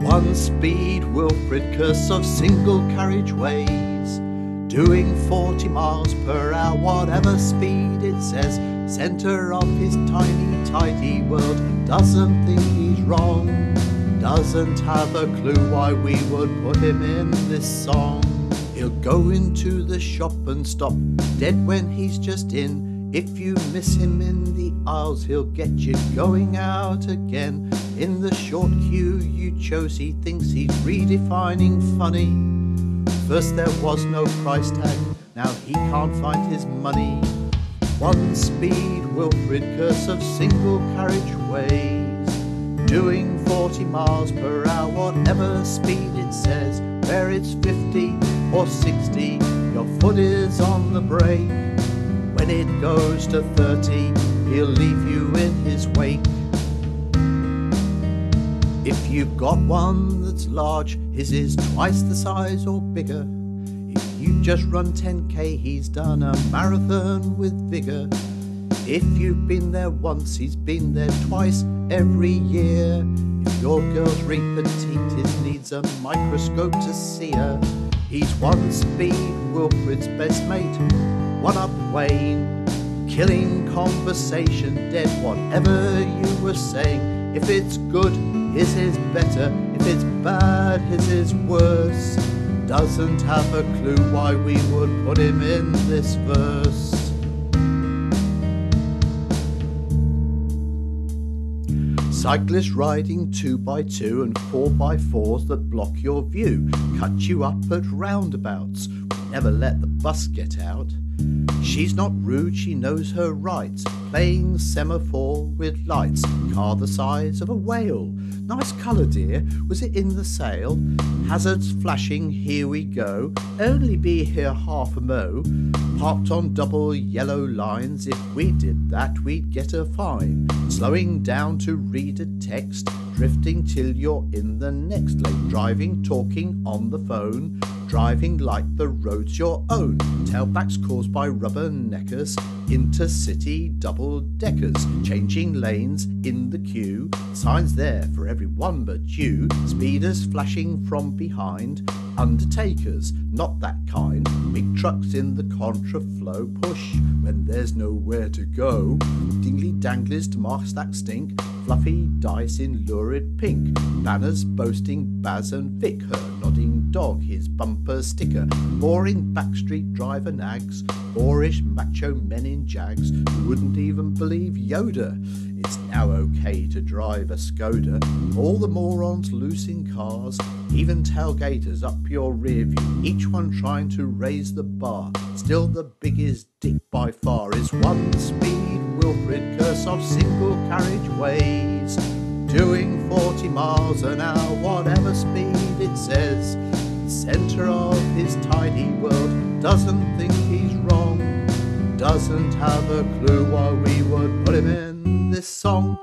One speed Wilfred curse of single carriageways. Doing 40 miles per hour, whatever speed it says. Centre of his tiny, tidy world. Doesn't think he's wrong. Doesn't have a clue why we would put him in this song. He'll go into the shop and stop dead when he's just in. If you miss him in the aisles, he'll get you going out again. In the short queue you chose, he thinks he's redefining funny. First there was no price tag, now he can't find his money. One speed Wilfred curse of single carriageways. Doing 40 miles per hour, whatever speed it says. Where it's 50 or 60, your foot is on the brake. When it goes to 30, he'll leave you in his wake. If you've got one that's large, his is twice the size or bigger. If you just run 10k, he's done a marathon with vigor. If you've been there once, he's been there twice every year. If your girl's really petite, it needs a microscope to see her. He's one speed, Wilfred's best mate, one up Wayne. Killing conversation dead, whatever you were saying. If it's good, his is better. If it's bad, his is worse. Doesn't have a clue why we would put him in this verse. Cyclists riding two by two and four by fours that block your view, cut you up at roundabouts, never let the bus get out. She's not rude, she knows her rights, playing semaphore with lights, car the size of a whale. Nice colour, dear, was it in the sale? Hazards flashing, here we go, only be here half a mo. Parked on double yellow lines, if we did that, we'd get a fine. Slowing down to read a text, drifting till you're in the next lane. Driving, talking on the phone, driving like the road's your own. Tailbacks caused by rubberneckers, intercity double deckers, changing lanes in the queue. Signs there for everyone but you. Speeders flashing from behind, undertakers, not that kind. Big trucks in the contraflow push when there's nowhere to go. Dingly danglers to mask that stink. Fluffy dice in lurid pink. Banners boasting Baz and Vic. Nodding dog, his bumper sticker. Boring backstreet driver nags. Boorish macho men in jags who wouldn't even believe Yoda. It's now okay to drive a Skoda. All the morons loose in cars, even tailgaters up your rear view, each one trying to raise the bar. Still, the biggest dick by far is one speed Wilfred curse of single carriageways. Doing 40 miles an hour, whatever speed it says. Centre of his tidy world, doesn't think he's wrong. Doesn't have a clue why we would put him in this song.